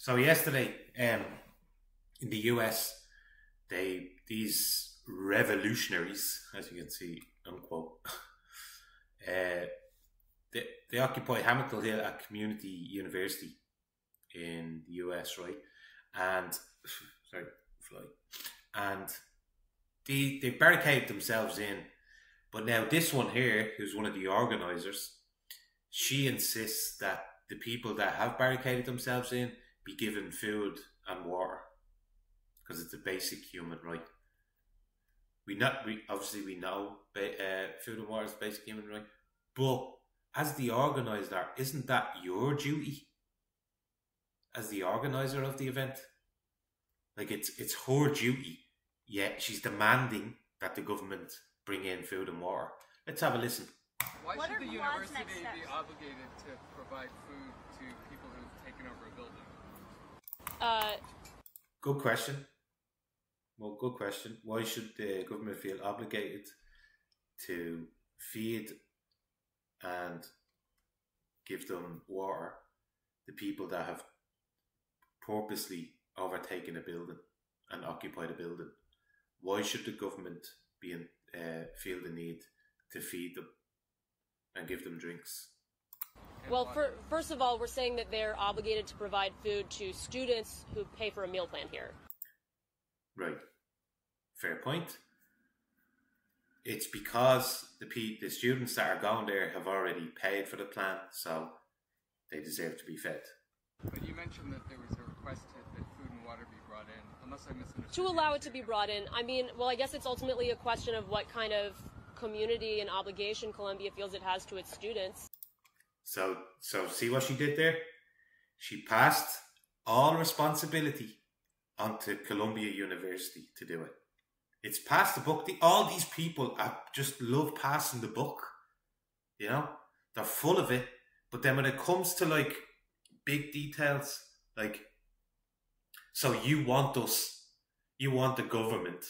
So yesterday, um, in the US, they these revolutionaries, as you can see, unquote, uh, they, they occupy Hamilton Hall at Columbia University in the US, right? And sorry, fly, and they they barricade themselves in. But now this one here, who's one of the organisers, she insists that the people that have barricaded themselves in be given food and water because it's a basic human right. We not we obviously we know uh, food and water is a basic human right, but as the organizer, isn't that your duty as the organizer of the event? Like it's it's her duty. Yet she's demanding that the government bring in food and water. Let's have a listen. Why what should the university be obligated to provide food to people who've taken over a building? Uh, good question. Well, good question. Why should the government feel obligated to feed and give them water the people that have purposely overtaken a building and occupied a building? Why should the government be in, uh, feel the need to feed them and give them drinks? Well, for, first of all, we're saying that they're obligated to provide food to students who pay for a meal plan here. Right. Fair point. It's because the the students that are going there have already paid for the plan, so they deserve to be fed. But you mentioned that there was a request to, that food and water be brought in, unless I misunderstood. To allow it to be brought in. I mean, well, I guess it's ultimately a question of what kind of community and obligation Columbia feels it has to its students. So, so see what she did there? She passed all responsibility onto Columbia University to do it. It's past the book. The, all these people are, just love passing the book. You know, they're full of it. But then when it comes to like big details, like, so you want us, you want the government,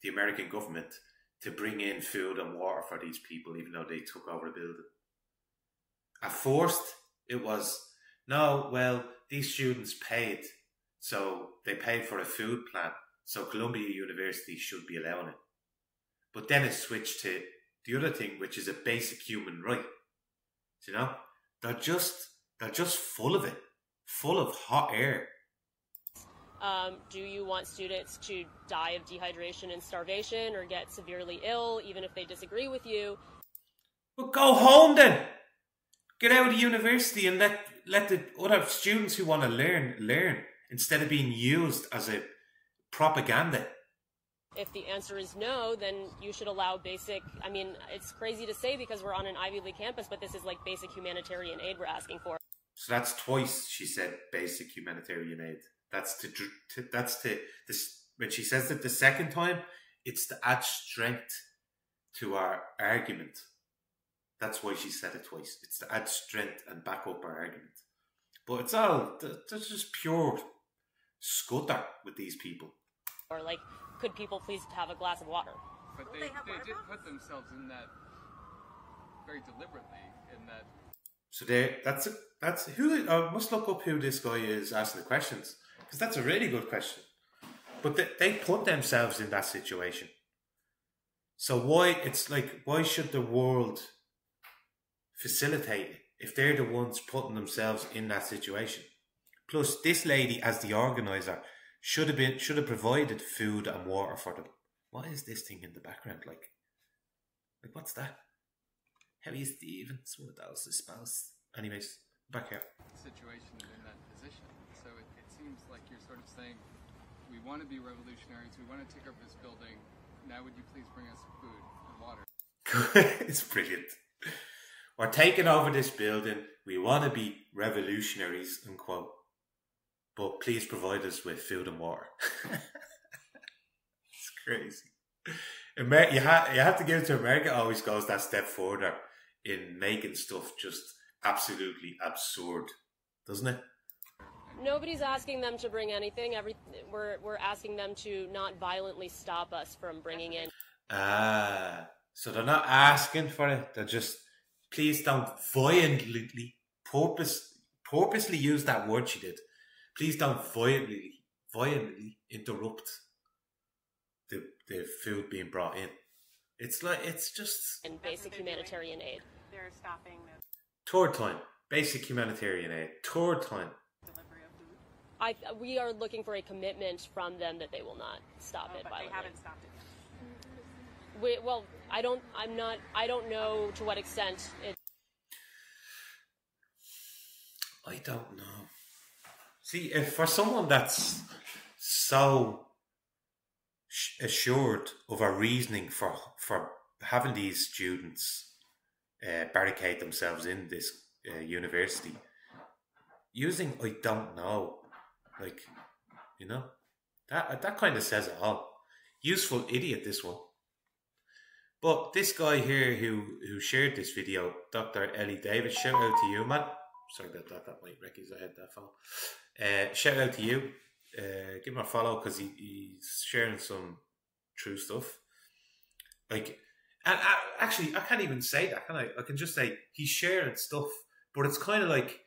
the American government, to bring in food and water for these people, even though they took over the building. At first, it was no, well, these students paid, so they paid for a food plan so Columbia University should be allowing it. But then it switched to the other thing, which is a basic human right. You know, they're just they're just full of it, full of hot air. Um, do you want students to die of dehydration and starvation, or get severely ill, even if they disagree with you? Well, go home then. Get out of university and let let the other students who want to learn learn instead of being used as a propaganda? If the answer is no, then you should allow basic. I mean, it's crazy to say because we're on an Ivy League campus, but this is like basic humanitarian aid we're asking for. So that's twice she said basic humanitarian aid. That's to, to that's to this when she says it the second time, it's to add strength to our argument. That's why she said it twice. It's to add strength and back up our argument. But it's all that's just pure scutter with these people. Or like, could people please have a glass of water? But they, they, they did put themselves in that very deliberately in that. So they that's a, that's who I must look up who this guy is asking the questions because that's a really good question. But they, they put themselves in that situation. So why it's like why should the world facilitate if they're the ones putting themselves in that situation? Plus, this lady, as the organizer, should have been should have provided food and water for them. What is this thing in the background like? Like what's that? Heavy Stevens, what that was his spouse. Anyways, back here. Situation in that position. So it, it seems like you're sort of saying, we want to be revolutionaries. We want to take over this building. Now, would you please bring us food and water? it's brilliant. We're taking over this building. We want to be revolutionaries, unquote but please provide us with food and water. it's crazy. Amer- you, ha- you have to give it to America always goes that step further in making stuff just absolutely absurd, doesn't it? Nobody's asking them to bring anything. Every we're we're asking them to not violently stop us from bringing in. Ah, so they're not asking for it. They're just please don't violently purpose purposely use that word she did please don't violently, violently interrupt the the food being brought in. It's like it's just and basic humanitarian aid. They're stopping the third time basic humanitarian aid. Third time. delivery of food. I we are looking for a commitment from them that they will not stop Oh, it but violently. they haven't stopped it. We, well, I don't. I'm not. I don't know to what extent it. I don't know. See, if for someone that's so assured of a reasoning for for having these students uh, barricade themselves in this uh, university, using I don't know, like you know, that that kind of says it all. Useful idiot, this one. But this guy here who who shared this video, Dr. Ellie Davis, shout out to you, man. Sorry about that. That might wreck his head. That phone. Uh, shout out to you. Uh, give him a follow because he, he's sharing some true stuff. Like, and I, actually, I can't even say that, can I? I can just say he's sharing stuff, but it's kind of like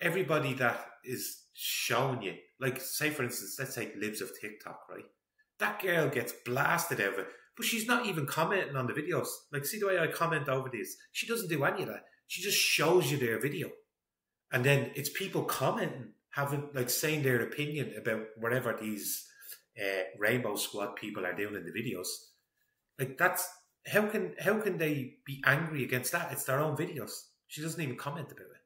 everybody that is showing you. Like, say for instance, let's say Libs of TikTok, right? That girl gets blasted out of it, but she's not even commenting on the videos. Like, see the way I comment over these? She doesn't do any of that. She just shows you their video and then it's people commenting, having like saying their opinion about whatever these uh, Rainbow Squad people are doing in the videos. Like that's how can how can they be angry against that? It's their own videos. She doesn't even comment about it.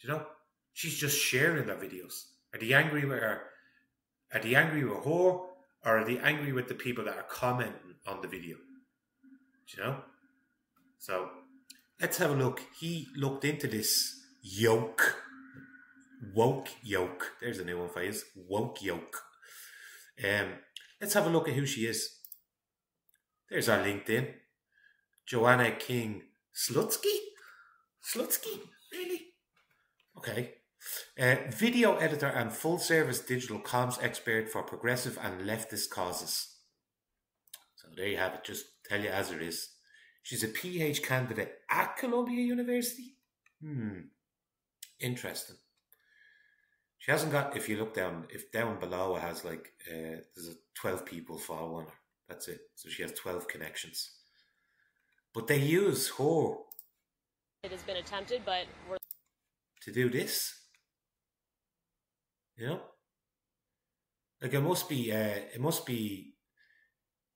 Do you know? She's just sharing their videos. Are they angry with her? Are they angry with her, or are they angry with the people that are commenting on the video? Do you know? So let's have a look. He looked into this yoke. Woke yoke. There's a new one for you. Woke yoke. Um, let's have a look at who she is. There's our LinkedIn. Johannah King Slutzky? Slutzky? Really? Okay. Uh, video editor and full service digital comms expert for progressive and leftist causes. So there you have it. Just tell you as it is. She's a PH candidate at Columbia University. Hmm. Interesting. She hasn't got. If you look down, if down below it has like uh, there's a twelve people following her. That's it. So she has twelve connections. But they use her It has been attempted, but we're to do this. You know, like it must be. Uh, it must be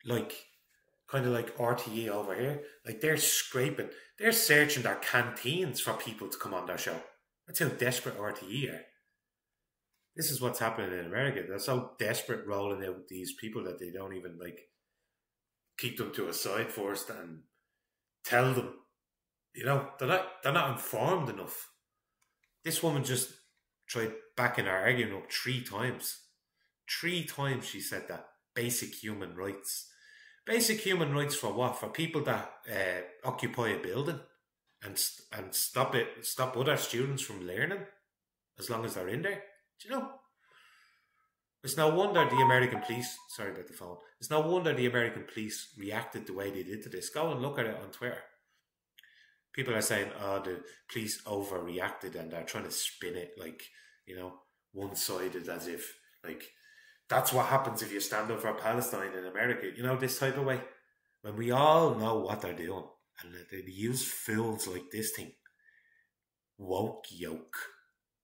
like kind of like RTE over here. Like they're scraping, they're searching their canteens for people to come on their show. That's how desperate RTE are. This is what's happening in America. They're so desperate rolling out these people that they don't even like keep them to a side first and tell them. You know, they're not they're not informed enough. This woman just tried backing her argument up three times. Three times she said that. Basic human rights. Basic human rights for what? For people that uh, occupy a building and and stop it, stop other students from learning, as long as they're in there. Do you know? It's no wonder the American police. Sorry about the phone. It's no wonder the American police reacted the way they did to this. Go and look at it on Twitter. People are saying, "Oh, the police overreacted," and they're trying to spin it like you know one-sided, as if like that's what happens if you stand up for Palestine in America. You know this type of way when we all know what they're doing and they use fools like this thing. Woke yoke.